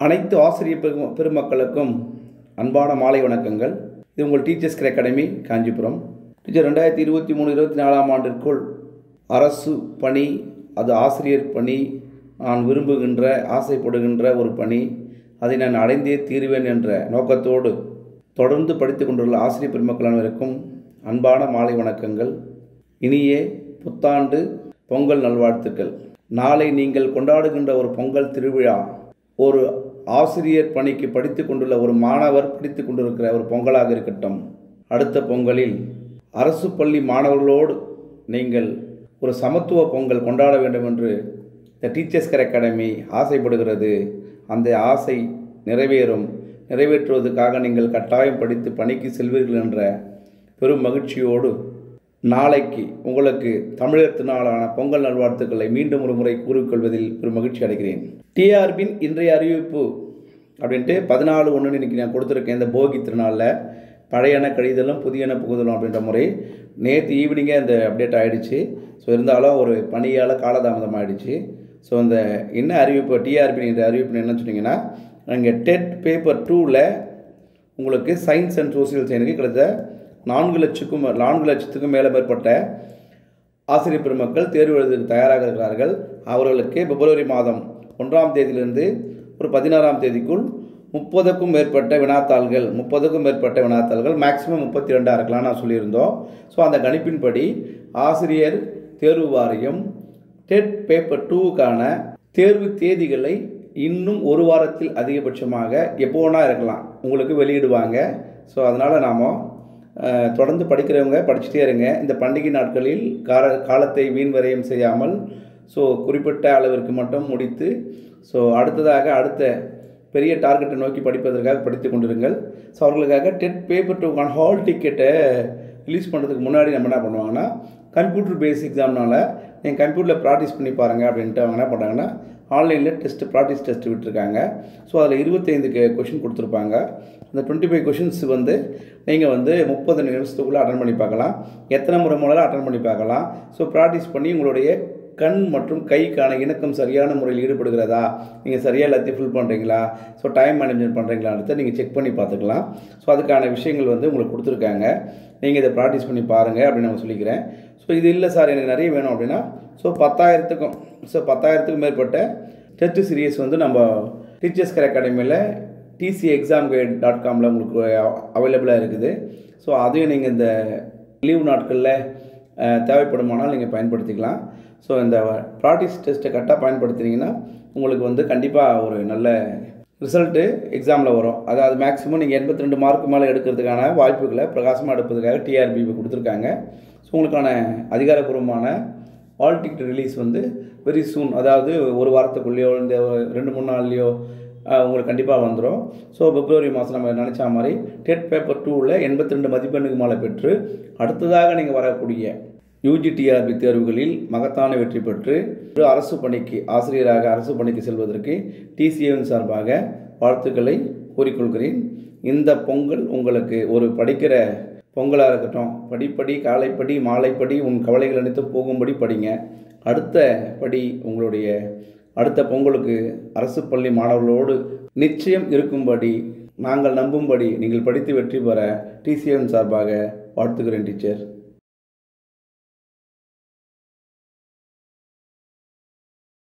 அனைத்து ஆசிரியர் பெரு பெருமக்களுக்கும் அன்பான மாலை வணக்கங்கள். இது உங்கள் teachers care academy Kanchipuram. Teacher ரெண்டாயிரத்தி இருபத்தி மூணு இருபத்தி நாலாம் ஆண்டிற்குள் அரசு பணி அது ஆசிரியர் பணி நான் விரும்புகின்ற ஆசைப்படுகின்ற ஒரு பணி அதை நான் அடைந்தே தீருவேன் என்ற நோக்கத்தோடு தொடர்ந்து படித்து கொண்டுள்ள ஆசிரியர் பெருமக்கள் அனைவருக்கும் அன்பான மாலை வணக்கங்கள். இனியே புத்தாண்டு பொங்கல் நல்வாழ்த்துக்கள். நாளை நீங்கள் கொண்டாடுகின்ற ஒரு பொங்கல் திருவிழா ஒரு ஆசிரியர் பணிக்கு படித்து கொண்டுள்ள ஒரு மாணவர் படித்து கொண்டிருக்கிற ஒரு பொங்கலாக இருக்கட்டும். அடுத்த பொங்கலில் அரசு பள்ளி மாணவர்களோடு நீங்கள் ஒரு சமத்துவ பொங்கல் கொண்டாட வேண்டும் என்று த டீச்சர்ஸ் கர் அகாடமி ஆசைப்படுகிறது. அந்த ஆசை நிறைவேறும். நிறைவேற்றுவதற்காக நீங்கள் கட்டாயம் படித்து பணிக்கு செல்வீர்கள் என்ற பெரும் மகிழ்ச்சியோடு நாளைக்கு உங்களுக்கு தமிழர் திருநாளான பொங்கல் நல்வாழ்த்துக்களை மீண்டும் ஒரு முறை கூறிக்கொள்வதில் பெரும் மகிழ்ச்சி அடைகிறேன். டிஆர்பின் இன்றைய அறிவிப்பு அப்படின்ட்டு பதினாலு ஒன்று இன்னைக்கு நான் கொடுத்துருக்கேன். இந்த போகி திருநாளில் பழையன கழிதலும் புதியன புகுதலும் அப்படின்ற முறை நேற்று ஈவினிங்கே அந்த அப்டேட் ஆகிடுச்சு ஸோ இருந்தாலும் ஒரு பணியால் காலதாமதம் ஆகிடுச்சு ஸோ அந்த என்ன அறிவிப்பு டிஆர்பி என்ற அறிவிப்பு என்னன்னு சொன்னீங்கன்னா நீங்கள் டெட் பேப்பர் டூவில் உங்களுக்கு சயின்ஸ் அண்ட் சோசியல் சயின்ஸுக்கு கிடைச்ச நான்கு லட்சத்துக்கும் நான்கு லட்சத்துக்கும் மேலே மேற்பட்ட ஆசிரியர் பெருமக்கள் தேர்வு எழுதுவதற்கு தயாராக இருக்கிறார்கள். அவர்களுக்கு பிப்ரவரி மாதம் ஒன்றாம் தேதியிலிருந்து ஒரு பதினாறாம் தேதிக்குள் முப்பதுக்கும் மேற்பட்ட வினாத்தாள்கள் முப்பதுக்கும் மேற்பட்ட வினாத்தாள்கள் மேக்ஸிமம் முப்பத்தி ரெண்டாக இருக்கலாம் நான் சொல்லியிருந்தோம். ஸோ அந்த கணிப்பின்படி ஆசிரியர் தேர்வு வாரியம் டெட் பேப்பர் டூவுக்கான தேர்வு தேதிகளை இன்னும் ஒரு வாரத்தில் அதிகபட்சமாக எப்போனா இருக்கலாம். உங்களுக்கு வெளியிடுவாங்க. ஸோ அதனால் நாம் தொடர்ந்து படிக்கிறவங்க படிச்சுட்டே இருங்க. இந்த பண்டிகை நாட்களில் கால காலத்தை வீண் வரையும் செய்யாமல் ஸோ குறிப்பிட்ட அளவிற்கு மட்டும் முடித்து ஸோ அடுத்ததாக அடுத்த பெரிய டார்கெட்டை நோக்கி படிப்பதற்காக படித்து கொண்டிருங்கள். ஸோ அவர்களுக்காக டெட் பேப்பர் டூக்கான ஹால் டிக்கெட்டை ரிலீஸ் பண்ணுறதுக்கு முன்னாடி நம்ம என்ன பண்ணுவாங்கன்னா கம்ப்யூட்டர் பேஸ் எக்ஸாம்னால நீங்கள் கம்ப்யூட்டரில் ப்ராக்டிஸ் பண்ணி பாருங்கள் அப்படின்ட்டு அவங்க என்ன பண்ணுறாங்கன்னா ஆன்லைனில் டெஸ்ட்டு ப்ராக்டிஸ் டெஸ்ட் விட்டுருக்காங்க. ஸோ அதில் இருபத்தைந்து கொஷின் கொடுத்துருப்பாங்க. அந்த டுவெண்ட்டி ஃபைவ் கொஷின்ஸ் வந்து நீங்கள் வந்து முப்பது நிமிஷத்துக்குள்ளே அட்டன் பண்ணி பார்க்கலாம். எத்தனை முறை மூலம் அட்டன் பண்ணி பார்க்கலாம். ஸோ ப்ராக்டிஸ் பண்ணி உங்களுடைய கண் மற்றும் கைக்கான இணக்கம் சரியான முறையில் ஈடுபடுகிறதா? நீங்கள் சரியாக எல்லாத்தையும் ஃபில் பண்ணுறீங்களா ஸோ டைம் மேனேஜ்மெண்ட் பண்ணுறீங்களான்றதை நீங்கள் செக் பண்ணி பார்த்துக்கலாம். ஸோ அதுக்கான விஷயங்கள் வந்து உங்களுக்கு கொடுத்துருக்காங்க. நீங்கள் இதை ப்ராக்டிஸ் பண்ணி பாருங்கள் அப்படின்னு நான் சொல்லிக்கிறேன். ஸோ இது இல்லை சார் எனக்கு நிறைய வேணும் அப்படின்னா ஸோ பத்தாயிரத்துக்கும் ஸோ பத்தாயிரத்துக்கும் மேற்பட்ட டெஸ்ட் சீரியஸ் வந்து நம்ம டீச்சர்ஸ் கேர் அகாடமியில் டிசி எக்ஸாம் கைட் டாட் காமில் உங்களுக்கு அவைலபிளாக இருக்குது. ஸோ அதையும் நீங்கள் இந்த லீவ் நாட்களில் தேவைப்படுமானால் நீங்கள் பயன்படுத்திக்கலாம். ஸோ இந்த ப்ராக்டிஸ் டெஸ்ட்டை கரெக்டாக பயன்படுத்தினீங்கன்னா உங்களுக்கு வந்து கண்டிப்பாக ஒரு நல்ல ரிசல்ட்டு எக்ஸாமில் வரும். அதாவது மேக்ஸிமம் நீங்கள் எண்பத்தி ரெண்டு மார்க் மேலே எடுக்கிறதுக்கான வாய்ப்புகளை பிரகாசமாக எடுப்பதுக்காக டிஆர்பி கொடுத்துருக்காங்க. ஸோ உங்களுக்கான அதிகாரப்பூர்வமான ஆல் டிக்கெட் ரிலீஸ் வந்து வெரி சூன் அதாவது ஒரு வாரத்துக்குள்ளேயோ இந்த ரெண்டு மூணு நாள்லையோ உங்களுக்கு கண்டிப்பாக வந்துடும் ஸோ பிப்ரவரி மாதம் நம்ம நினச்ச மாதிரி டெட் பேப்பர் டூவில் எண்பத்தி ரெண்டு மதிப்பெண்ணுக்கு மேலே பெற்று அடுத்ததாக நீங்கள் வரக்கூடிய யூஜிடிஆர்பி தேர்வுகளில் மகத்தான வெற்றி பெற்று அரசு பணிக்கு ஆசிரியராக அரசு பணிக்கு செல்வதற்கு டிசிஏவின் சார்பாக வாழ்த்துக்களை கூறிக்கொள்கிறேன். இந்த பொங்கல் உங்களுக்கு ஒரு படிக்கிற பொங்கலாக இருக்கட்டும். படிப்படி காலைப்படி மாலைப்படி உன் கவலைகள் அனைத்து போகும்படி படிங்க. அடுத்த படி உங்களுடைய அடுத்த பொங்கலுக்கு அரசு பள்ளி மாணவர்களோடு நிச்சயம் இருக்கும்படி நாங்கள் நம்பும்படி நீங்கள் படித்து வெற்றி பெற டிசிஎம் சார்பாக வாழ்த்துக்கிறேன் டீச்சர்